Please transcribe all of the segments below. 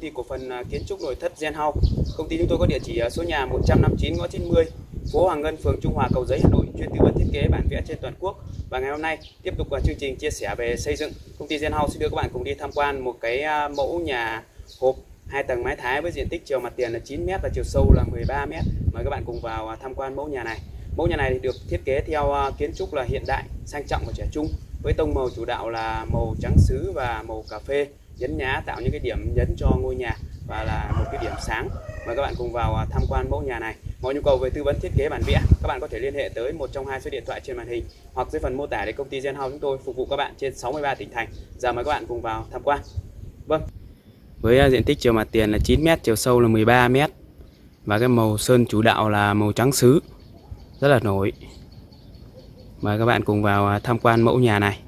ty cổ phần à, kiến trúc nội thất Gen House. Công ty chúng tôi có địa chỉ ở số nhà 159 ngõ 90, phố Hoàng Ngân, phường Trung Hòa, Cầu Giấy, Hà Nội, chuyên tư vấn thiết kế bản vẽ trên toàn quốc. Và ngày hôm nay tiếp tục uh, chương trình chia sẻ về xây dựng. Công ty Gen House sẽ đưa các bạn cùng đi tham quan một cái à, mẫu nhà hộp hai tầng mái thái với diện tích chiều mặt tiền là 9 m và chiều sâu là 13 m. Mời các bạn cùng vào à, tham quan mẫu nhà này. Mẫu nhà này được thiết kế theo kiến trúc là hiện đại, sang trọng và trẻ trung với tông màu chủ đạo là màu trắng sứ và màu cà phê nhấn nhá, tạo những cái điểm nhấn cho ngôi nhà và là một cái điểm sáng. Mời các bạn cùng vào à, tham quan mẫu nhà này. Mọi nhu cầu về tư vấn thiết kế bản vẽ, các bạn có thể liên hệ tới một trong hai số điện thoại trên màn hình hoặc dưới phần mô tả để công ty Gen House chúng tôi phục vụ các bạn trên 63 tỉnh thành. Giờ mời các bạn cùng vào tham quan. Vâng. Với à, diện tích chiều mặt tiền là 9m chiều sâu là 13m và cái màu sơn chủ đạo là màu trắng sứ. Rất là nổi. Mời các bạn cùng vào à, tham quan mẫu nhà này.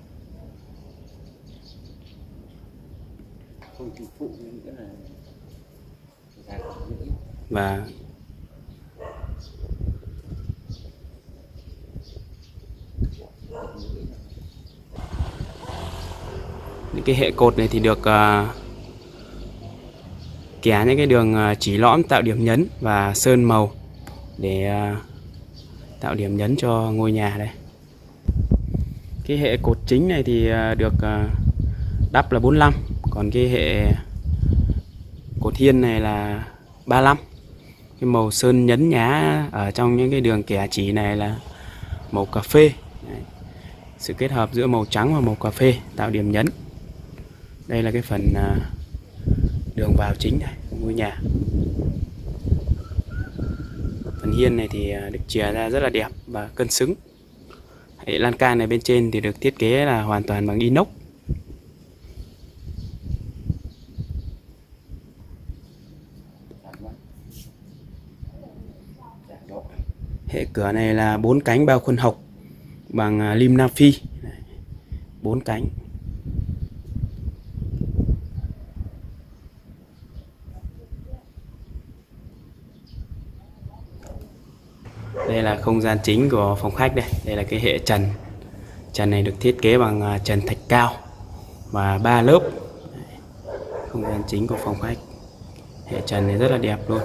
không chủ phụ nghĩa là già rưỡi và những cái hệ cột này thì được à, uh, kẻ những cái đường à, chỉ lõm tạo điểm nhấn và sơn màu để uh, tạo điểm nhấn cho ngôi nhà đây. Cái hệ cột chính này thì uh, được uh, đắp là 45 còn cái hệ cột hiên này là 35 cái màu sơn nhấn nhá ở trong những cái đường kẻ chỉ này là màu cà phê. Đấy. sự kết hợp giữa màu trắng và màu cà phê tạo điểm nhấn. Đây là cái phần à, đường vào chính này của ngôi nhà. Phần hiên này thì à, được chìa ra rất là đẹp và cân xứng. Hệ lan can này bên trên thì được thiết kế là hoàn toàn bằng inox giảm quá giảm độ hệ cửa này là bốn cánh bao khuôn hộc bằng à, lim nam phi. Bốn cánh. Đây là không gian chính của phòng khách đây. Đây là cái hệ trần. Trần này được thiết kế bằng à, trần thạch cao và ba lớp. Không gian chính của phòng khách. Hệ trần này rất là đẹp luôn.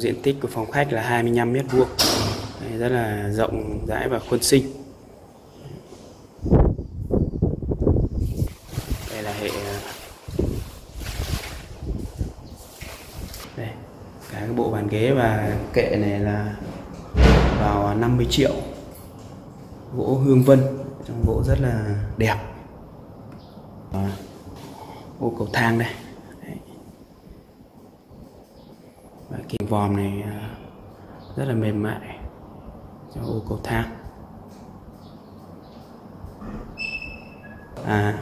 Tổng diện tích của phòng khách là 25 mét vuông. Rất là rộng, rãi và khuôn sinh. Đây là hệ à, đây, cả cái bộ bàn ghế và kệ này là vào 50 triệu. Gỗ hương vân trong gỗ rất là đẹp. Ô cầu thang đây. kiềng vòm này à, rất là mềm mại cho ô cầu thang. À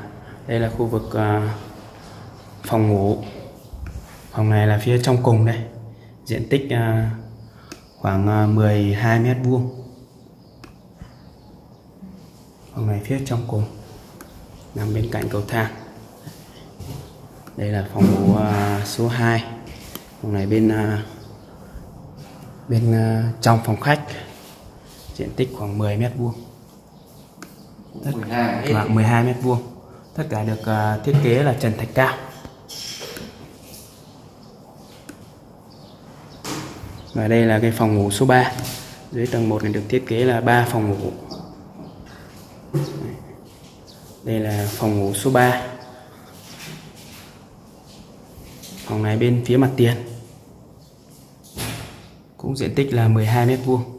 đây là khu vực uh, phòng ngủ. Phòng này là phía trong cùng đây. Diện tích uh, khoảng uh, 12 mét vuông. Phòng này phía trong cùng nằm bên cạnh cầu thang. Đây là phòng ngủ uh, số 2 phòng này bên uh, bên à, trong phòng khách. Diện tích khoảng 10 mét vuông. Tất 12 hết. khoảng 12 mét vuông. Tất cả được à, thiết kế là trần thạch cao. Và đây là cái phòng ngủ số 3 dưới tầng 1 này được thiết kế là 3 phòng ngủ. Đây là phòng ngủ số 3 phòng này bên phía mặt tiền cũng diện tích là 12 mét vuông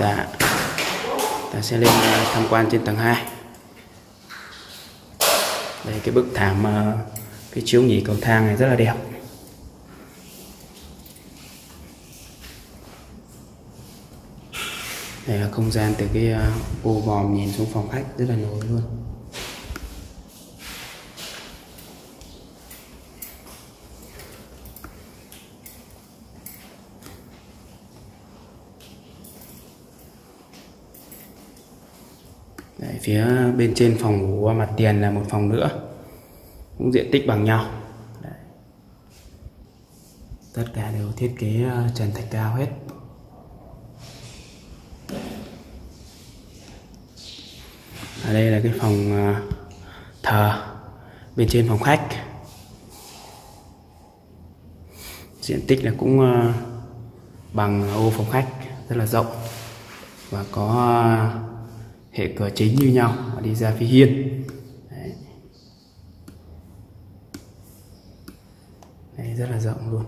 Dạ. Ta sẽ lên ờ, tham quan trên tầng 2. Đây, cái bức thảm ờ, cái chiếu nhỉ cầu thang này rất là đẹp. Đây là không gian từ cái ờ, ô vòm nhìn xuống phòng khách rất là nổi luôn. Phía bên trên phòng ngủ mặt tiền là một phòng nữa. Cũng diện tích bằng nhau. Đấy. tất cả đều thiết kế ờ, trần thạch cao hết. Ở đây là cái phòng ờ, thờ. Bên trên phòng khách. Diện tích là cũng ờ, bằng ô phòng khách, rất là rộng. Và có hệ cửa chính như nhau và đi ra phía hiên. Đấy. Đấy, rất là rộng luôn.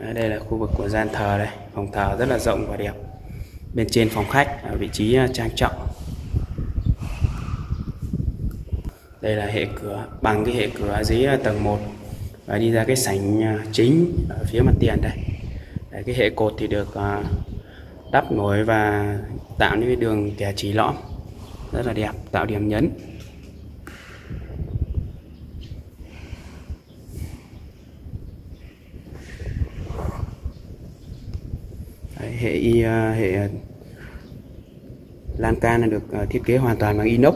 Đấy, đây là khu vực của gian thờ đây. Phòng thờ rất là rộng và đẹp. Bên trên phòng khách ở vị trí à, trang trọng. Đây là hệ cửa bằng cái hệ cửa dưới à, tầng 1 và đi ra cái sảnh à, chính ở phía mặt tiền đây. Đấy, cái hệ cột thì được đắp nổi và tạo những cái đường kẻ chỉ lõm. Rất là đẹp tạo điểm nhấn. Đấy, hệ y à, hệ à, lan can là được à, thiết kế hoàn toàn bằng inox.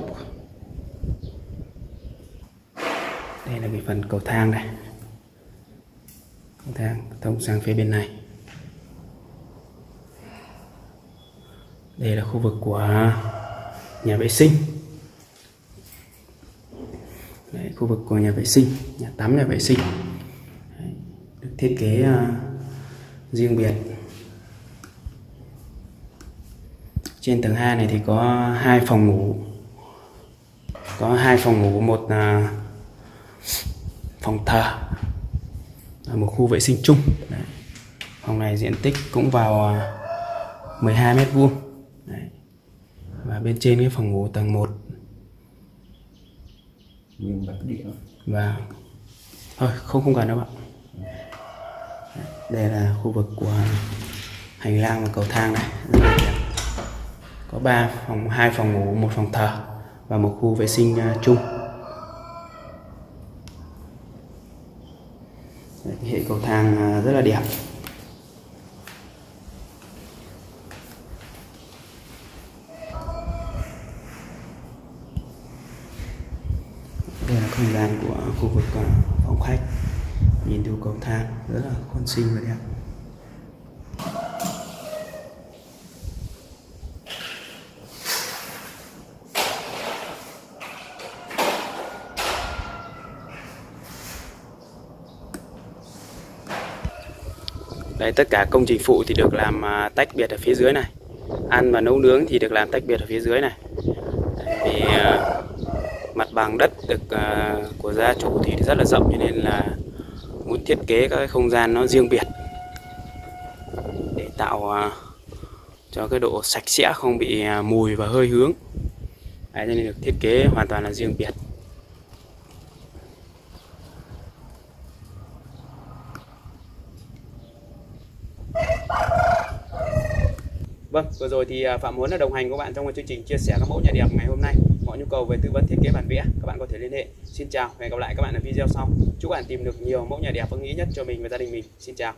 Đây là cái phần cầu thang đây cầu thang thông sang phía bên này. Đây là khu vực của nhà vệ sinh. Đấy, khu vực của nhà vệ sinh nhà tắm nhà vệ sinh. Đấy, được thiết kế uh, riêng biệt. Trên tầng 2 này thì có hai phòng ngủ. Có hai phòng ngủ một uh, phòng thờ và một khu vệ sinh chung. Đấy. phòng này diện tích cũng vào à, uh, 12 mét vuông và bên trên cái phòng ngủ tầng 1 nhưng bật điện và thôi không không cần đâu bạn đây là khu vực của hành lang và cầu thang này. Có ba phòng hai phòng ngủ một phòng thờ và một khu vệ sinh uh, chung. Hệ cầu thang uh, rất là đẹp đây là không gian của khu vực ờ, phòng khách. Nhìn từ cầu thang rất là con xinh và đẹp. Đấy, tất cả công trình phụ thì được làm à, tách biệt ở phía dưới này. Ăn và nấu nướng thì được làm tách biệt ở phía dưới này. Vì mặt bằng đất được uh, của gia chủ thì rất là rộng cho nên là muốn thiết kế các cái không gian nó riêng biệt để tạo uh, cho cái độ sạch sẽ không bị à, mùi và hơi hướng. Đấy, cho nên được thiết kế hoàn toàn là riêng biệt. Vâng, vừa rồi thì à, Phạm Huấn đã đồng hành của bạn trong chương trình chia sẻ các mẫu nhà đẹp ngày hôm nay. Mọi nhu cầu về tư vấn thiết kế bản vẽ, các bạn có thể liên hệ. Xin chào, hẹn gặp lại các bạn ở video sau. Chúc bạn tìm được nhiều mẫu nhà đẹp ưng ý nhất cho mình và gia đình mình. Xin chào.